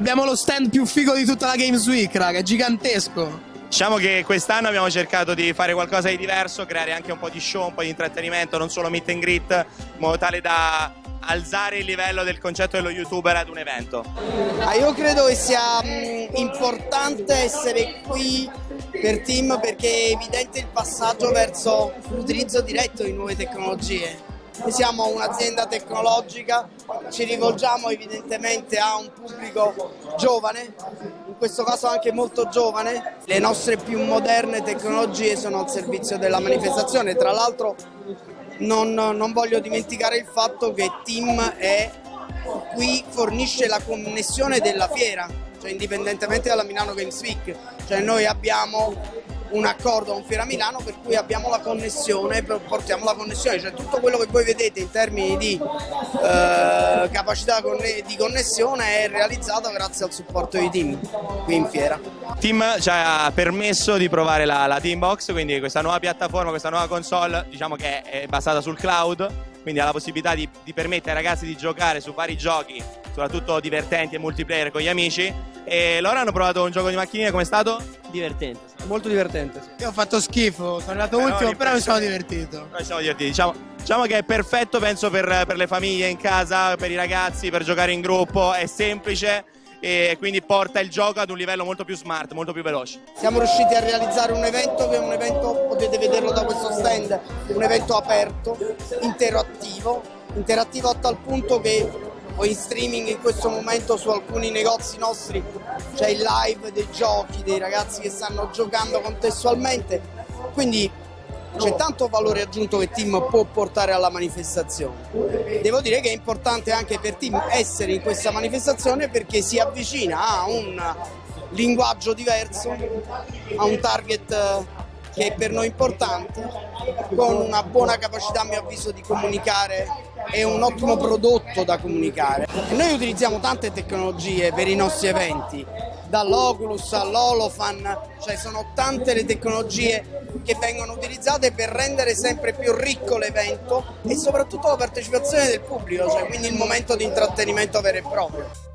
Abbiamo lo stand più figo di tutta la Games Week, raga, è gigantesco. Diciamo che quest'anno abbiamo cercato di fare qualcosa di diverso, creare anche un po' di show, un po' di intrattenimento, non solo meet and greet, in modo tale da alzare il livello del concetto dello youtuber ad un evento. Ah, io credo che sia mh, importante essere qui per team perché è evidente il passaggio verso l'utilizzo diretto di nuove tecnologie. Noi siamo un'azienda tecnologica, ci rivolgiamo evidentemente a un pubblico giovane, in questo caso anche molto giovane. Le nostre più moderne tecnologie sono al servizio della manifestazione, tra l'altro non, non voglio dimenticare il fatto che Team è, qui fornisce la connessione della fiera, cioè indipendentemente dalla Milano Games Week, cioè noi abbiamo un accordo con Fiera Milano per cui abbiamo la connessione, portiamo la connessione, cioè tutto quello che voi vedete in termini di eh, capacità di connessione è realizzato grazie al supporto di Team qui in Fiera. Team ci ha permesso di provare la, la Teambox, quindi questa nuova piattaforma, questa nuova console, diciamo che è basata sul cloud, quindi ha la possibilità di, di permettere ai ragazzi di giocare su vari giochi, soprattutto divertenti e multiplayer con gli amici. E loro hanno provato un gioco di macchinine, com'è stato? Divertente. Molto divertente. Sì. Io ho fatto schifo, sono andato però ultimo, però mi sono divertito. Noi siamo divertiti, diciamo, diciamo che è perfetto, penso, per, per le famiglie in casa, per i ragazzi, per giocare in gruppo, è semplice e quindi porta il gioco ad un livello molto più smart, molto più veloce. Siamo riusciti a realizzare un evento che è un evento, potete vederlo da questo stand, un evento aperto, interattivo, interattivo a tal punto che in streaming in questo momento su alcuni negozi nostri c'è il live dei giochi, dei ragazzi che stanno giocando contestualmente, quindi c'è tanto valore aggiunto che Team può portare alla manifestazione. Devo dire che è importante anche per Team essere in questa manifestazione perché si avvicina a un linguaggio diverso, a un target che è per noi importante, con una buona capacità a mio avviso di comunicare e un ottimo prodotto da comunicare. Noi utilizziamo tante tecnologie per i nostri eventi, dall'Oculus all'Olofan, cioè sono tante le tecnologie che vengono utilizzate per rendere sempre più ricco l'evento e soprattutto la partecipazione del pubblico, cioè quindi il momento di intrattenimento vero e proprio.